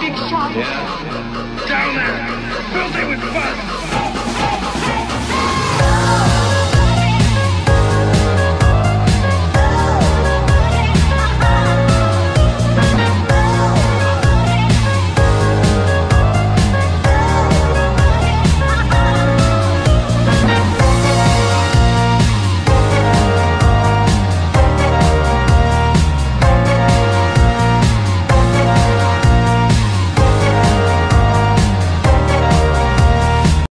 big shot. Yeah. Down